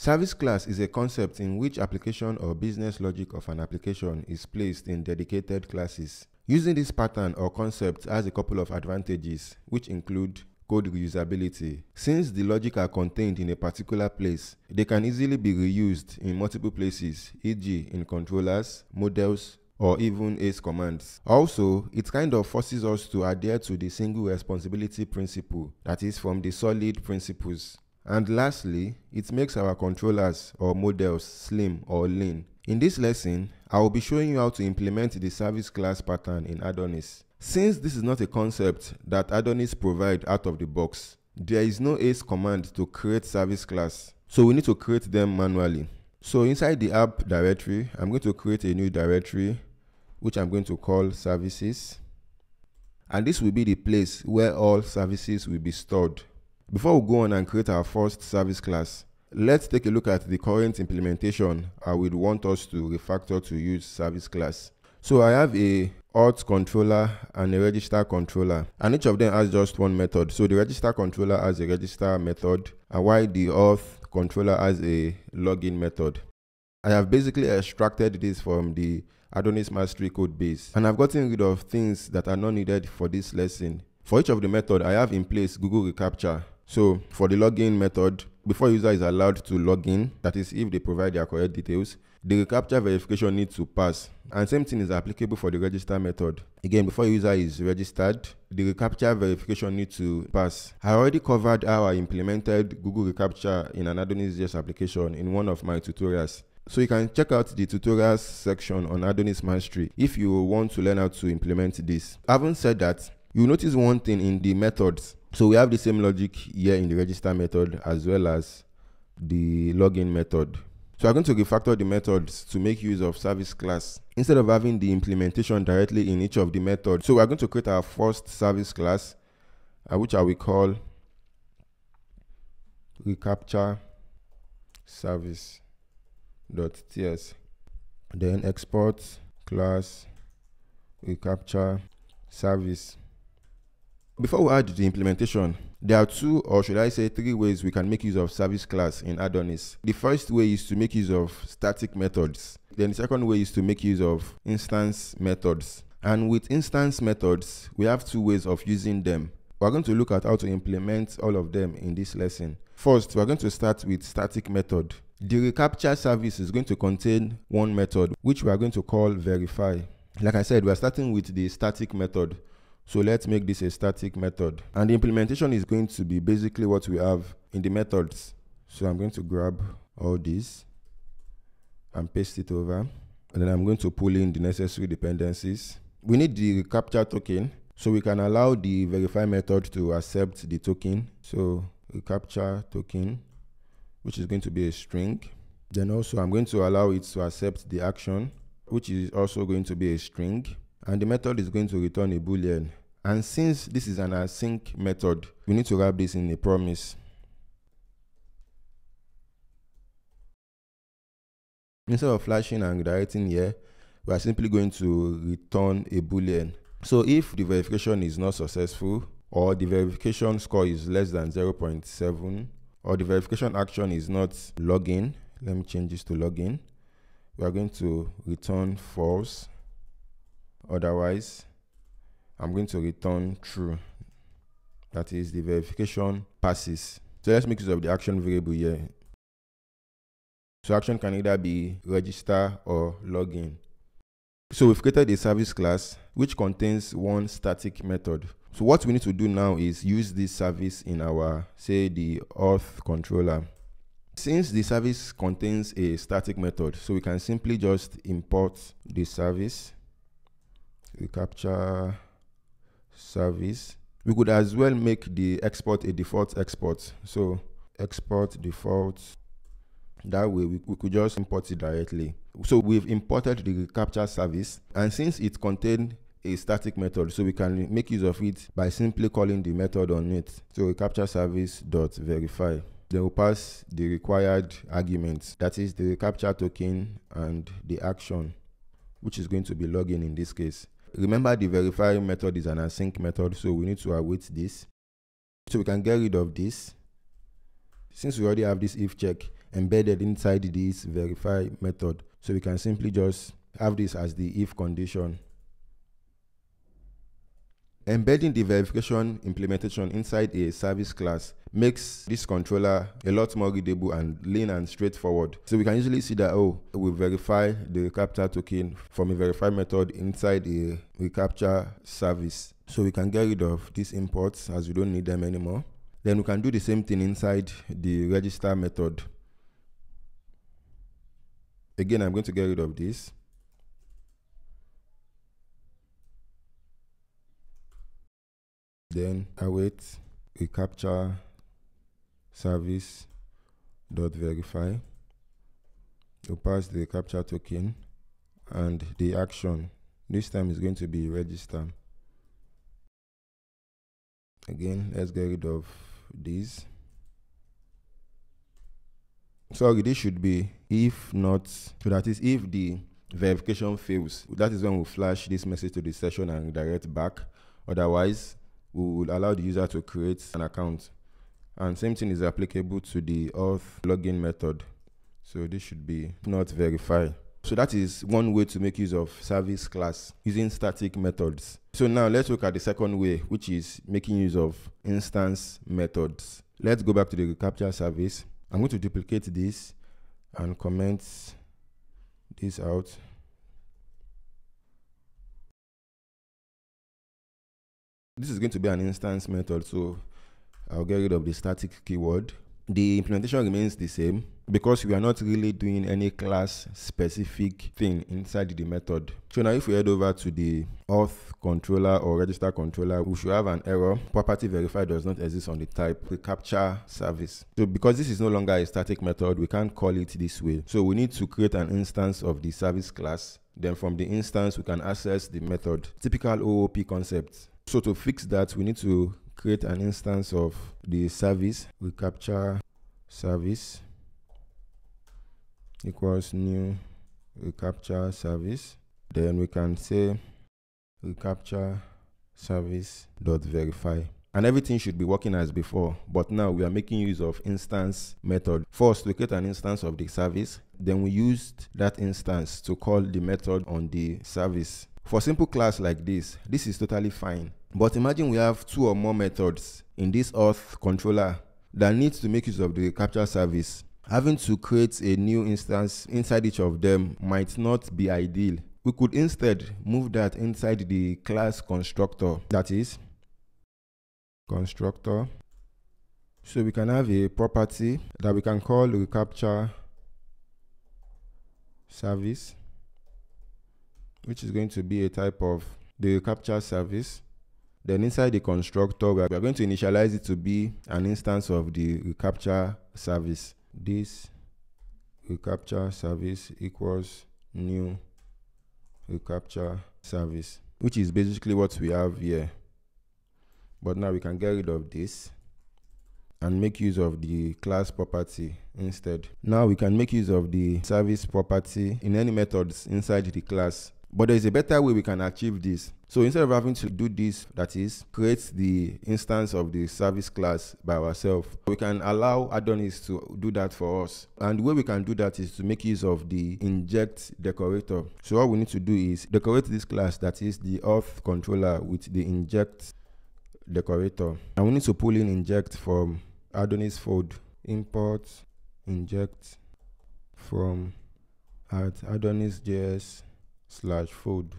Service class is a concept in which application or business logic of an application is placed in dedicated classes. Using this pattern or concept has a couple of advantages, which include code reusability. Since the logic are contained in a particular place, they can easily be reused in multiple places, e.g. in controllers, models, or even ACE commands. Also, it kind of forces us to adhere to the single responsibility principle, that is from the solid principles. And lastly, it makes our controllers or models slim or lean. In this lesson, I will be showing you how to implement the service class pattern in Adonis. Since this is not a concept that Adonis provide out of the box, there is no ACE command to create service class. So we need to create them manually. So inside the app directory, I'm going to create a new directory, which I'm going to call services. And this will be the place where all services will be stored. Before we go on and create our first service class, let's take a look at the current implementation I would want us to refactor to use service class. So I have a auth controller and a register controller and each of them has just one method. So the register controller has a register method and while the auth controller has a login method. I have basically extracted this from the Adonis Mastery code base and I've gotten rid of things that are not needed for this lesson. For each of the method, I have in place Google reCAPTCHA so for the login method, before user is allowed to log in, that is if they provide their correct details, the reCAPTCHA verification needs to pass. And same thing is applicable for the register method. Again, before user is registered, the reCAPTCHA verification needs to pass. I already covered how I implemented Google reCAPTCHA in an Adonis.js application in one of my tutorials. So you can check out the tutorials section on Adonis Mastery if you want to learn how to implement this. Having said that, you notice one thing in the methods so we have the same logic here in the register method as well as the login method. So I'm going to refactor the methods to make use of service class instead of having the implementation directly in each of the methods. So we're going to create our first service class, uh, which I will call reCAPTCHA service dot ts Then export class reCAPTCHA service before we add the implementation, there are two or should I say three ways we can make use of service class in Adonis. The first way is to make use of static methods. Then the second way is to make use of instance methods. And with instance methods, we have two ways of using them. We're going to look at how to implement all of them in this lesson. First, we're going to start with static method. The reCAPTCHA service is going to contain one method, which we are going to call verify. Like I said, we are starting with the static method. So let's make this a static method. And the implementation is going to be basically what we have in the methods. So I'm going to grab all this and paste it over. And then I'm going to pull in the necessary dependencies. We need the capture token. So we can allow the verify method to accept the token. So capture token, which is going to be a string. Then also I'm going to allow it to accept the action, which is also going to be a string. And the method is going to return a boolean and since this is an async method, we need to wrap this in a promise. Instead of flashing and redirecting here, we are simply going to return a boolean. So if the verification is not successful, or the verification score is less than 0.7, or the verification action is not login, let me change this to login, we are going to return false. Otherwise, I'm going to return true. That is the verification passes. So let's make use of the action variable here. So action can either be register or login. So we've created a service class which contains one static method. So what we need to do now is use this service in our, say, the auth controller. Since the service contains a static method, so we can simply just import the service. reCAPTCHA service. We could as well make the export a default export. So export default. That way we, we could just import it directly. So we've imported the capture service and since it contained a static method so we can make use of it by simply calling the method on it so capture service dot verify then we'll pass the required arguments that is the capture token and the action which is going to be login in this case Remember the verify method is an async method, so we need to await this. So we can get rid of this. Since we already have this if check, embedded inside this verify method. So we can simply just have this as the if condition. Embedding the verification implementation inside a service class makes this controller a lot more readable and lean and straightforward. So we can easily see that, oh, we verify the reCAPTCHA token from a verify method inside a reCAPTCHA service. So we can get rid of these imports as we don't need them anymore. Then we can do the same thing inside the register method. Again, I'm going to get rid of this. Then await reCAPTCHA service dot verify. You pass the capture token and the action. This time is going to be register. Again, let's get rid of this. Sorry, this should be if not, so that is if the verification fails. That is when we flash this message to the session and direct back. Otherwise, we will allow the user to create an account. And same thing is applicable to the auth login method. So this should be not verify. So that is one way to make use of service class using static methods. So now let's look at the second way, which is making use of instance methods. Let's go back to the reCAPTCHA service. I'm going to duplicate this and comment this out. This is going to be an instance method, so I'll get rid of the static keyword. The implementation remains the same because we are not really doing any class specific thing inside the method. So now if we head over to the auth controller or register controller, we should have an error. Property verified does not exist on the type reCAPTCHA service. So because this is no longer a static method, we can't call it this way. So we need to create an instance of the service class. Then from the instance, we can access the method. Typical OOP concept. So to fix that, we need to create an instance of the service. reCAPTCHA service equals new. reCAPTCHA service. Then we can say reCAPTCHA service dot verify. And everything should be working as before. But now we are making use of instance method. First we create an instance of the service. Then we used that instance to call the method on the service for simple class like this this is totally fine but imagine we have two or more methods in this auth controller that needs to make use of the capture service having to create a new instance inside each of them might not be ideal. We could instead move that inside the class constructor, that is constructor. So we can have a property that we can call reCAPTCHA service, which is going to be a type of the capture service. Then inside the constructor, we are going to initialize it to be an instance of the reCAPTCHA service. This reCAPTCHA service equals new reCAPTCHA service which is basically what we have here. But now we can get rid of this and make use of the class property instead. Now we can make use of the service property in any methods inside the class but there is a better way we can achieve this. So instead of having to do this, that is, create the instance of the service class by ourselves, we can allow Adonis to do that for us. And the way we can do that is to make use of the inject decorator. So what we need to do is decorate this class, that is the auth controller with the inject decorator. And we need to pull in inject from Adonis fold. Import inject from at Adonis.js slash fold.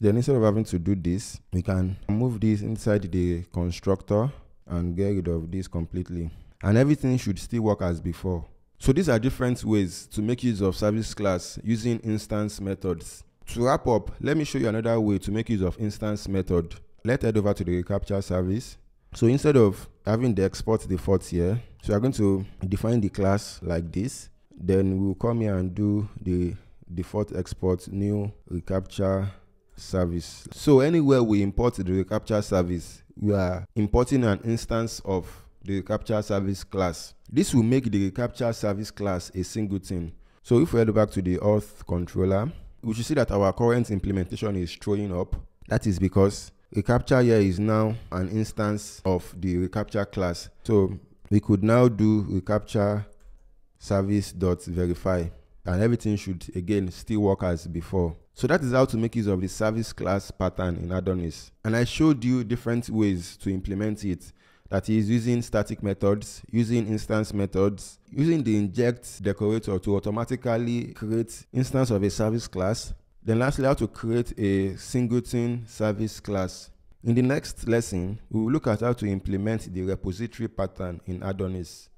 Then instead of having to do this, we can move this inside the constructor and get rid of this completely. And everything should still work as before. So these are different ways to make use of service class using instance methods. To wrap up, let me show you another way to make use of instance method. Let's head over to the reCAPTCHA service. So instead of having the export default here, so we're going to define the class like this. Then we'll come here and do the default export new reCAPTCHA service. So anywhere we import the reCAPTCHA service, we are importing an instance of the reCAPTCHA service class. This will make the reCAPTCHA service class a singleton. So if we head back to the auth controller, we should see that our current implementation is throwing up. That is because reCAPTCHA here is now an instance of the reCAPTCHA class. So we could now do reCAPTCHA service dot service.verify and everything should again still work as before. So that is how to make use of the service class pattern in Adonis. And I showed you different ways to implement it. That is using static methods, using instance methods, using the inject decorator to automatically create instance of a service class. Then lastly, how to create a singleton service class. In the next lesson, we will look at how to implement the repository pattern in Adonis.